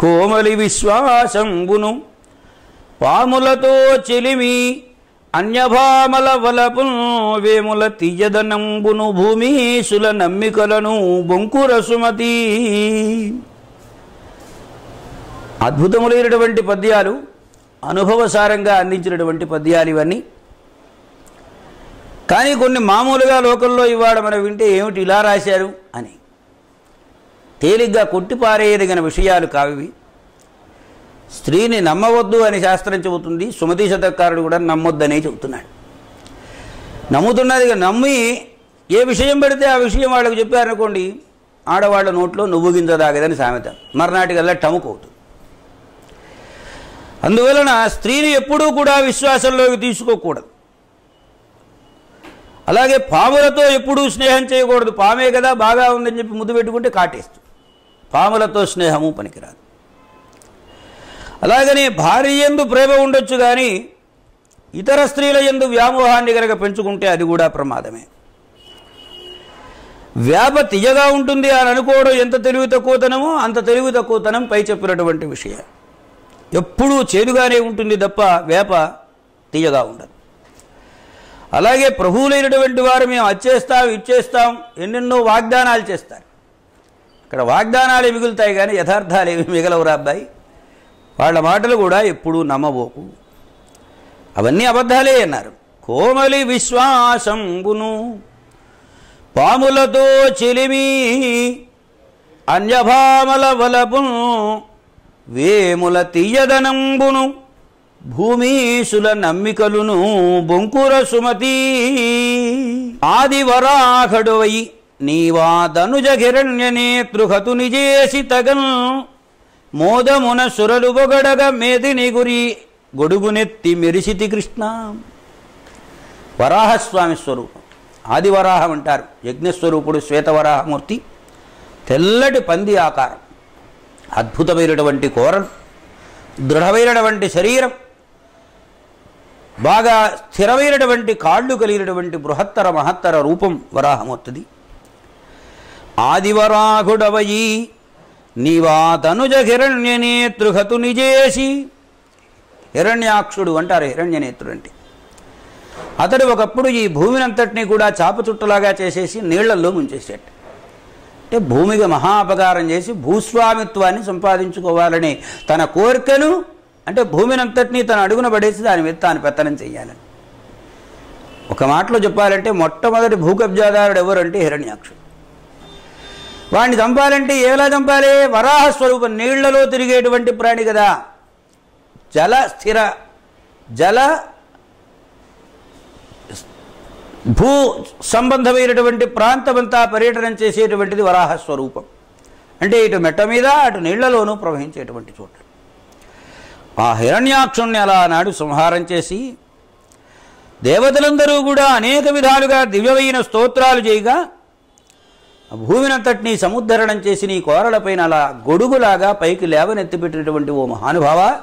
కోమలి విశ్వాసంబును పాములతో చెలిమి అన్యభామల వలపును వేముల తీయదనంబును భూమీసుల నమ్మికలను బొంకురసుమతి. అద్భుతములైనటువంటి పద్యాలు అనుభవసారంగా అందించినటువంటి పద్యాలు ఇవన్నీ. కానీ కొన్ని మామూలుగా లోకల్లో ఇవాడ మనం వింటే ఏమిటి ఇలా రాశారు? తేలిగ్గా కొట్టిపారేయదగిన విషయాలు కావివి స్త్రీని నమ్మవద్దు అని శాస్త్రం చెబుతుంది. సుమతి శతకారుడు కూడా నమ్మొద్దనే చెబుతున్నాడు. నమ్ముతున్నది నమ్మి ఏ విషయం పెడితే ఆ విషయం వాళ్ళకి చెప్పారనుకోండి ఆడవాళ్ళ నోట్లో నువ్వు గింజ దాగదని సామెత. మర్నాటికల్లా టముకు అవుతుంది అందువలన స్త్రీని ఎప్పుడూ కూడా విశ్వాసంలోకి తీసుకోకూడదు. అలాగే పాములతో ఎప్పుడూ స్నేహం చేయకూడదు. పామే కదా బాగా ఉందని చెప్పి ముద్దు పెట్టుకుంటే కాటేస్తుంది. పాములతో స్నేహము పనికిరాదు. అలాగని భార్య ఎందు ప్రేమ ఉండొచ్చు కానీ ఇతర స్త్రీల ఎందు వ్యామోహాన్ని కనుక పెంచుకుంటే అది కూడా ప్రమాదమే. వ్యాప తీయగా ఉంటుంది అని అనుకోవడం ఎంత తెలివి తక్కువతనమో అంత తెలివి తక్కువతనం పై చెప్పినటువంటి విషయం. ఎప్పుడూ చేదుగానే ఉంటుంది తప్ప వేప తీయగా ఉండదు. అలాగే ప్రభువులైనటువంటి వారు మేము అచ్చేస్తాం ఇచ్చేస్తాం ఎన్నెన్నో వాగ్దానాలు చేస్తారు. ఇక్కడ వాగ్దానాలే మిగులుతాయి కానీ యథార్థాలు ఏమి మిగలవురా అబ్బాయి. వాళ్ళ మాటలు కూడా ఎప్పుడూ నమ్మబోకు. అవన్నీ అబద్ధాలే అన్నారు. కోమలి విశ్వాసంబును పాములతో చెలిమి అన్యభామల వలపును వేముల తీయదనంబును భూమీసుల నమ్మికలును బొంకుర సుమతి ఆదివరాఘడువై నీవా నేతృహతు నిజేసి తగన్. మోదమున సురలు బొగడగ మేదిని గురి గొడుగునెత్తి మెరిసితి కృష్ణ. వరాహస్వామి స్వరూపం. ఆదివరాహం అంటారు. యజ్ఞస్వరూపుడు శ్వేతవరాహమూర్తి. తెల్లటి పంది ఆకారం. అద్భుతమైనటువంటి కోరలు. దృఢమైనటువంటి శరీరం. బాగా స్థిరమైనటువంటి కాళ్ళు కలిగినటువంటి బృహత్తర మహత్తర రూపం వరాహమూర్తిది. ఆదివరాఘుడవయి నీవా తనుజ హిరణ్యనేతృహతు నిజేసి హిరణ్యాక్షుడు అంటారు హిరణ్యనేత్రుడు అంటే అతడు ఒకప్పుడు ఈ భూమినంతటినీ కూడా చాప చుట్టలాగా చేసేసి నీళ్ళలో ముంచేసాడు అంటే భూమికి మహాపకారం చేసి భూస్వామిత్వాన్ని సంపాదించుకోవాలని తన కోరికను అంటే భూమినంతటినీ తన అడుగున పడేసి దాని మీద తాను పెత్తనం చేయాలని ఒక మాటలో చెప్పాలంటే మొట్టమొదటి భూకబ్జాదారుడు ఎవరంటే హిరణ్యాక్షుడు. వాడిని చంపాలంటే ఏలా చంపాలి? వరాహ స్వరూపం నీళ్ళలో తిరిగేటువంటి ప్రాణి కదా. జల స్థిర జల భూ సంబంధమైనటువంటి ప్రాంతమంతా పర్యటన చేసేటువంటిది వరాహ స్వరూపం. అంటే ఇటు మెట్ట మీద అటు నీళ్ళలోనూ ప్రవహించేటువంటి చోట. ఆ హిరణ్యాక్షుణ్ణి అలా నాడు సంహారం చేసి దేవతలందరూ కూడా అనేక విధాలుగా దివ్యమైన స్తోత్రాలు చేయగా భూమినంతటినీ సముద్ధరణం చేసి నీ కోరలపైన అలా గొడుగులాగా పైకి లేవనెత్తిపెట్టినటువంటి ఓ మహానుభావ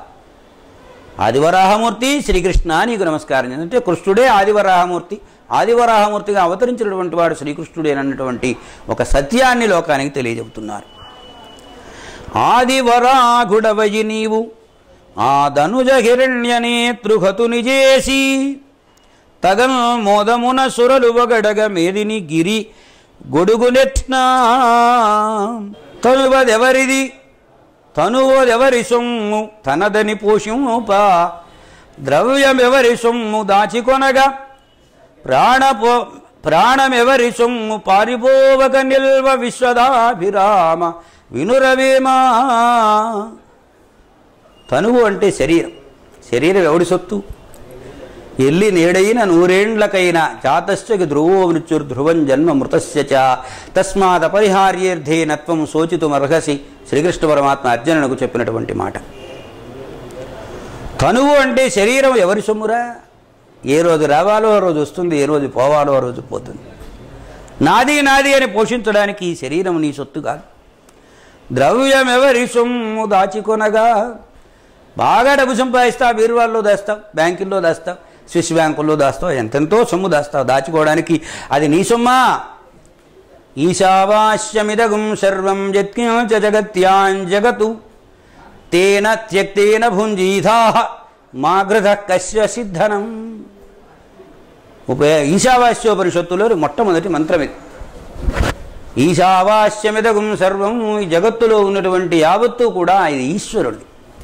ఆదివరాహమూర్తి శ్రీకృష్ణ నీకు నమస్కారం. ఎందుకంటే కృష్ణుడే ఆదివరాహమూర్తి. ఆదివరాహమూర్తిగా అవతరించినటువంటి వాడు శ్రీకృష్ణుడేనన్నటువంటి ఒక సత్యాన్ని లోకానికి తెలియజెబుతున్నారు. ఆదివరాఘుడవయి నీవు ఆ ధనుజ హిరణ్యనేతృహతు నిజేసి తగన్ మోదమున సురలు వగడగ మేదిని గిరి గొడుగునెట్నా తనువదెవరిది? తనువదెవరి సొమ్ము? తనదని పోషింప. ద్రవ్యమెవరి సొమ్ము? దాచికొనగా. ప్రాణపో ప్రాణమెవరి సొమ్ము? పారిపోవక నిల్వ విశ్వదాభిరామ. వినురవేమా? తనువు అంటే శరీరం. శరీరం ఎవడి సొత్తు? ఎల్లి నేడైన నూరేండ్లకైన జాతశ్చకి ధ్రువో మృత్యుర్ధ్రువం జన్మ మృతస్య చ. తస్మాత్ అపరిహార్యేర్థే నత్వం శోచితుమర్హసి. శ్రీకృష్ణ పరమాత్మ అర్జునునకు చెప్పినటువంటి మాట. తనువు అంటే శరీరం ఎవరి సొమ్మురా? ఏ రోజు రావాలో ఆ రోజు వస్తుంది ఏ రోజు పోవాలో ఆ రోజు పోతుంది. నాది నాది అని పోషించడానికి ఈ శరీరం నీ సొత్తు కాదు. ద్రవ్యం ఎవరి సొమ్ము దాచికొనగా? బాగా డబ్బు సంపాదిస్తావు బీరువాల్లో దాస్తావు బ్యాంకుల్లో దాస్తావు. స్విస్ బ్యాంకుల్లో దాస్తావు ఎంతెంతో సొమ్ము దాస్తావు దాచుకోవడానికి అది నీ సొమ్మా? ఈశావాస్యమిదగుం సర్వం జత్కించ జగత్యాం జగతు తేన త్యక్తేన భుంజీధా మాగృధ కశ్య సిద్ధనం. ఉప ఈశావాస్యోపనిషత్తులో మొట్టమొదటి మంత్రం ఇది. ఈశావాస్యమిదగుం సర్వం ఈ జగత్తులో ఉన్నటువంటి యావత్తు కూడా ఇది ఈశ్వరుడు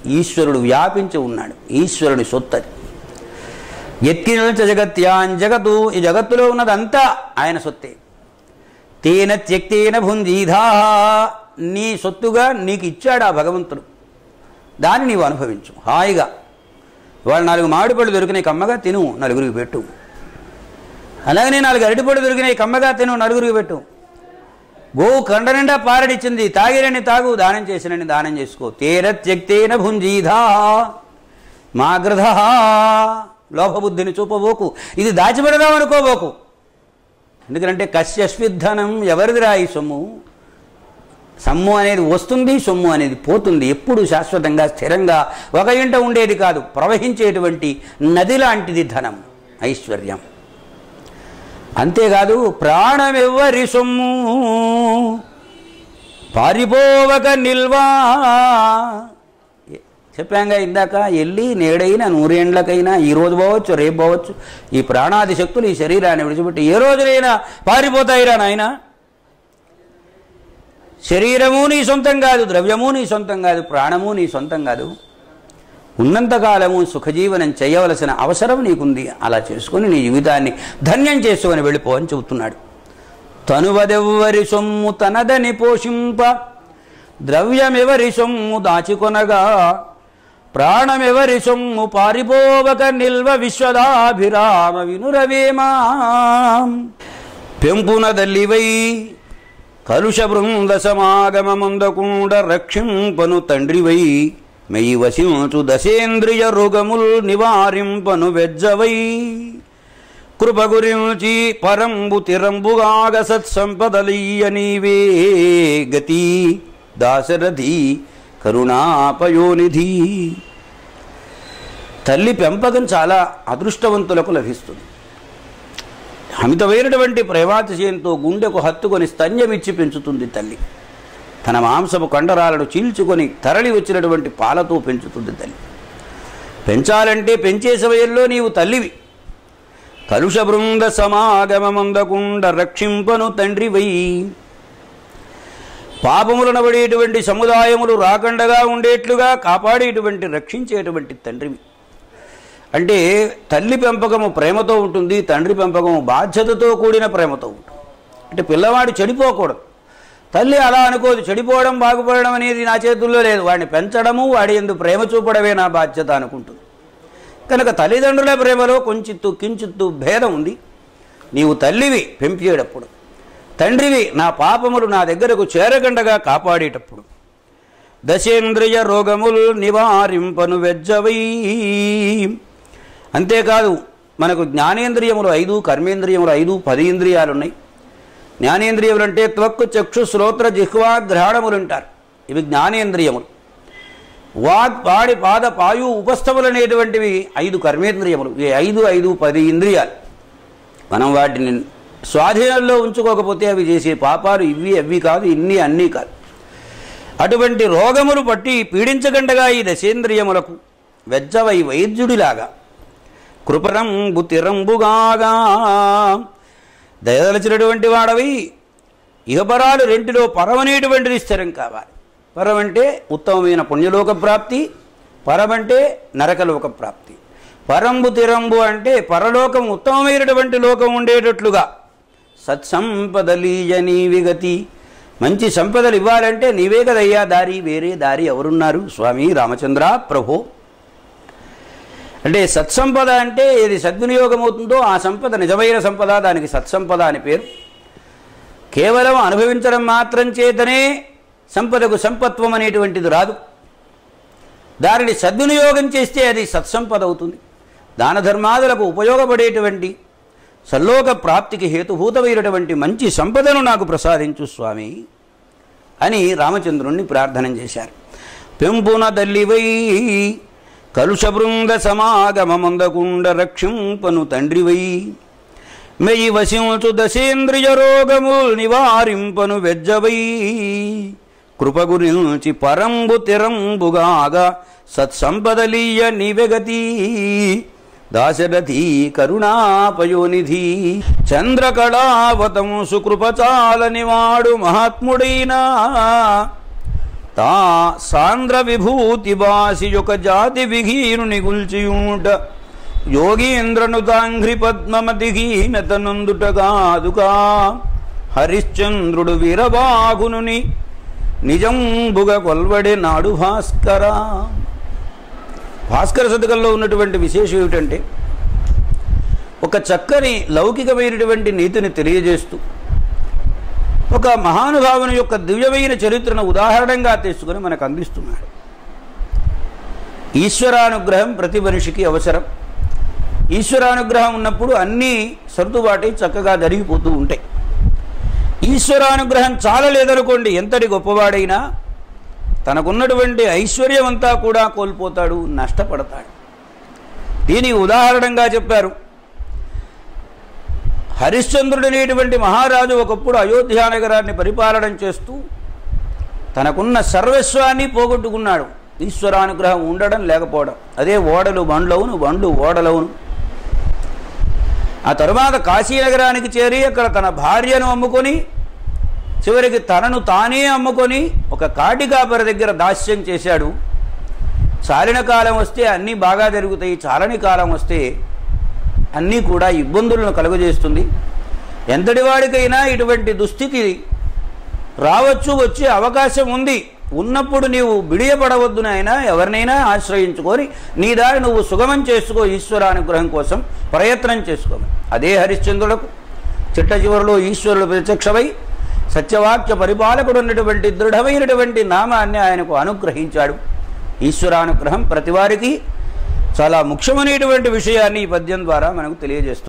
ఈశ్వరుడు వ్యాపించి ఉన్నాడు ఈశ్వరుడి సొత్తది. ఎత్కినచ జగత్యాన్ జగత్తు ఈ జగత్తులో ఉన్నదంతా ఆయన సొత్తే. తేన త్యక్తేన భుంజీధా నీ సొత్తుగా నీకు ఇచ్చాడు ఆ భగవంతుడు. దాన్ని నీవు అనుభవించు హాయిగా. వాళ్ళు నాలుగు మామిడిపళ్ళు దొరికినాయి కమ్మగా తిను నలుగురికి పెట్టు. అలాగనే నాలుగు అరటిపళ్ళు దొరికినాయి కమ్మగా తిను నలుగురికి పెట్టు. గోవు కండ నిండా పారడిచ్చింది తాగిరని తాగు దానం చేసినని దానం చేసుకో. తేన త్యక్తేన భుంజీధా మాగ్రధ లోభబుద్ధిని చూపబోకు. ఇది దాచిపెడదాం అనుకోబోకు. ఎందుకంటే కశ్యస్విద్ధనం ఎవరిదిరా ఈ సొమ్ము? సొమ్ము అనేది వస్తుంది సొమ్ము అనేది పోతుంది. ఎప్పుడు శాశ్వతంగా స్థిరంగా ఒక ఇంట ఉండేది కాదు. ప్రవహించేటువంటి నది లాంటిది ధనం ఐశ్వర్యం. అంతేకాదు ప్రాణమెవ్వరి సొమ్ము? పారిపోవక నిల్వా చెప్పాంగా ఇందాక వెళ్ళి నేడైనా నూరేండ్లకైనా ఈ రోజు పోవచ్చు రేపు పోవచ్చు ఈ ప్రాణాది శక్తులు ఈ శరీరాన్ని విడిచిపెట్టి ఏ రోజునైనా పారిపోతాయిరా నాయన? శరీరము నీ సొంతం కాదు ద్రవ్యము నీ సొంతం కాదు ప్రాణము నీ సొంతం కాదు. ఉన్నంతకాలము సుఖజీవనం చేయవలసిన అవసరం నీకుంది. అలా చేసుకుని నీ జీవితాన్ని ధన్యం చేసుకొని వెళ్ళిపో అని చెబుతున్నాడు. తనువదెవ్వరి సొమ్ము తనదని పోషింప ద్రవ్యమెవరి సొమ్ము దాచికొనగా ప్రాణమెవరి సొమ్ము పారిపోవక నిల్వ విశ్వదాభిరామ వినురవేమా పెంపునదల్లివై కలుష బృంద సమాగమముందకుండ రక్షింపను తండ్రివై మెయి వసించు దశేంద్రియ రోగముల్ నివారింపను వెజ్జవై. కృప గురించి పరంబు తిరంబుగాగ సత్సంపదలీయ నీవే గతి దాశరథి కరుణాపయోనిధి. తల్లి పెంపకం చాలా అదృష్టవంతులకు లభిస్తుంది. అమితమైనటువంటి ప్రేమాతిశయంతో గుండెకు హత్తుకొని స్తన్యమిచ్చి పెంచుతుంది తల్లి. తన మాంసపు కండరాలను చీల్చుకొని తరలి వచ్చినటువంటి పాలతో పెంచుతుంది తల్లి. పెంచాలంటే పెంచే సమయంలో నీవు తల్లివి. కలుష బృంద సమాగమమందకుండ రక్షింపను తండ్రివై. పాపములనబడేటువంటి సముదాయములు రాకుండగా ఉండేట్లుగా కాపాడేటువంటి రక్షించేటువంటి తండ్రివి. అంటే తల్లి పెంపకము ప్రేమతో ఉంటుంది తండ్రి పెంపకము బాధ్యతతో కూడిన ప్రేమతో ఉంటుంది. అంటే పిల్లవాడు చెడిపోకూడదు. తల్లి అలా అనుకోదు చెడిపోవడం బాగుపడడం అనేది నా చేతుల్లో లేదు. వాడిని పెంచడము వాడి ఎందు ప్రేమ చూపడమే నా బాధ్యత అనుకుంటుంది. కనుక తల్లిదండ్రుల ప్రేమలో కొంచెత్తు కించిత్తు భేదం ఉంది. నీవు తల్లివి పెంపేటప్పుడు తండ్రివి నా పాపములు నా దగ్గరకు చేరగండగా కాపాడేటప్పుడు దశేంద్రియ రోగములు నివారింపను వెజ్జవై. అంతేకాదు మనకు జ్ఞానేంద్రియములు ఐదు కర్మేంద్రియములు ఐదు పది ఇంద్రియాలు ఉన్నాయి జ్ఞానేంద్రియములు అంటే త్వక్కు చక్షు శ్రోత్ర జిహ్వా గ్రహణములు అంటారు ఇవి జ్ఞానేంద్రియములు. వాక్ పాడి పాద పాయు ఉపస్థములు అనేటువంటివి ఐదు కర్మేంద్రియములు. ఈ ఐదు ఐదు పది ఇంద్రియాలు. మనం వాటిని స్వాధీనంలో ఉంచుకోకపోతే అవి చేసే పాపాలు ఇవి అవి కాదు ఇన్ని అన్నీ కాదు. అటువంటి రోగములు పట్టి పీడించగండగా ఈ దశేంద్రియములకు వెజ్జవై వైద్యుడిలాగా. కృపరంబు తిరంబుగాగా. దయదలచినటువంటి వాడవి ఇహపరాలు రెంటిలో పరమనేటువంటిది స్థిరం కావాలి. పరమంటే ఉత్తమమైన పుణ్యలోక ప్రాప్తి పరమంటే నరకలోక ప్రాప్తి పరంబు తిరంబు అంటే పరలోకం ఉత్తమమైనటువంటి లోకం ఉండేటట్లుగా. సత్సంపద లీయ విగతి. మంచి సంపదలు ఇవ్వాలంటే నీవే కదయ్యా దారి వేరే దారి ఎవరున్నారు? స్వామి రామచంద్ర ప్రభో. అంటే సత్సంపద అంటే ఏది సద్వినియోగం అవుతుందో ఆ సంపద నిజమైన సంపద దానికి సత్సంపద అని పేరు. కేవలం అనుభవించడం మాత్రం చేతనే సంపదకు సంపత్వం అనేటువంటిది రాదు. దానిని సద్వినియోగం చేస్తే అది సత్సంపద అవుతుంది. దాన ధర్మాదులకు ఉపయోగపడేటువంటి సల్లోక ప్రాప్తికి హేతుభూతమైనటువంటి మంచి సంపదను నాకు ప్రసాదించు స్వామి అని రామచంద్రుణ్ణి ప్రార్థన చేశారు. పెంపున తల్లివై కలుష బృంద సమాగమమందకుండ రక్షింపను తండ్రివై. మెయి వశించు దశేంద్రియ రోగముల్ నివారింపను వెజ్జవై. కృపగురించి పరంబు తిరంబుగాగా సత్సంపదలీయ నివెగతీ దాశరథీ కరుణాపయోనిధి. చంద్రకళావతం సుకృపచాలని వాడు మహాత్ముడైనా. తా సాంద్ర విభూతి బాసి యొక్క జాతి విహీనుని గుల్చియుంట. యోగీంద్రను తాంఘ్రి పద్మమతిహీనతనందుటగాదుగా హరిశ్చంద్రుడు వీరబాగునుని నిజంబుగ కొల్వడే నాడు భాస్కరా. భాస్కర శతకంలో ఉన్నటువంటి విశేషం ఏమిటంటే ఒక చక్కని లౌకికమైనటువంటి నీతిని తెలియజేస్తూ ఒక మహానుభావుని యొక్క దివ్యమైన చరిత్రను ఉదాహరణంగా తీసుకుని మనకు అందిస్తున్నాడు. ఈశ్వరానుగ్రహం ప్రతి మనిషికి అవసరం. ఈశ్వరానుగ్రహం ఉన్నప్పుడు అన్నీ సర్దుబాటు చక్కగా జరిగిపోతూ ఉంటాయి. ఈశ్వరానుగ్రహం చాలలేదనుకోండి ఎంతటి గొప్పవాడైనా తనకున్నటువంటి ఐశ్వర్యం అంతా కూడా కోల్పోతాడు నష్టపడతాడు. దీనికి ఉదాహరణగా చెప్పారు. హరిశ్చంద్రుడు అనేటువంటి మహారాజు ఒకప్పుడు అయోధ్య నగరాన్ని పరిపాలన చేస్తూ తనకున్న సర్వస్వాన్ని పోగొట్టుకున్నాడు. ఈశ్వరానుగ్రహం ఉండడం లేకపోవడం. అదే ఓడలు బండ్లవును బండ్లు ఓడలవును. ఆ తరువాత కాశీనగరానికి చేరి అక్కడ తన భార్యను అమ్ముకొని చివరికి తనను తానే అమ్ముకొని ఒక కాటికాపరి దగ్గర దాస్యం చేశాడు. చాలిన కాలం వస్తే అన్నీ బాగా జరుగుతాయి చాలని కాలం వస్తే అన్నీ కూడా ఇబ్బందులను కలుగజేస్తుంది. ఎంతటి వాడికైనా ఇటువంటి దుస్థితి రావచ్చు వచ్చే అవకాశం ఉంది. ఉన్నప్పుడు నీవు బిడియపడవద్దు నాయన ఎవరినైనా ఆశ్రయించుకొని నీ దారి నువ్వు సుగమం చేసుకో ఈశ్వరానుగ్రహం కోసం ప్రయత్నం చేసుకో. అదే హరిశ్చంద్రులకు చిట్ట చివరిలో ఈశ్వరుడు ప్రత్యక్షమై సత్యవాక్య పరిపాలకుడు ఉన్నటువంటి దృఢమైనటువంటి నామాన్ని ఆయనకు అనుగ్రహించాడు. ఈశ్వరానుగ్రహం ప్రతివారికి చాలా ముఖ్యమైనటువంటి విషయాన్ని ఈ పద్యం ద్వారా మనకు తెలియజేస్తుంది.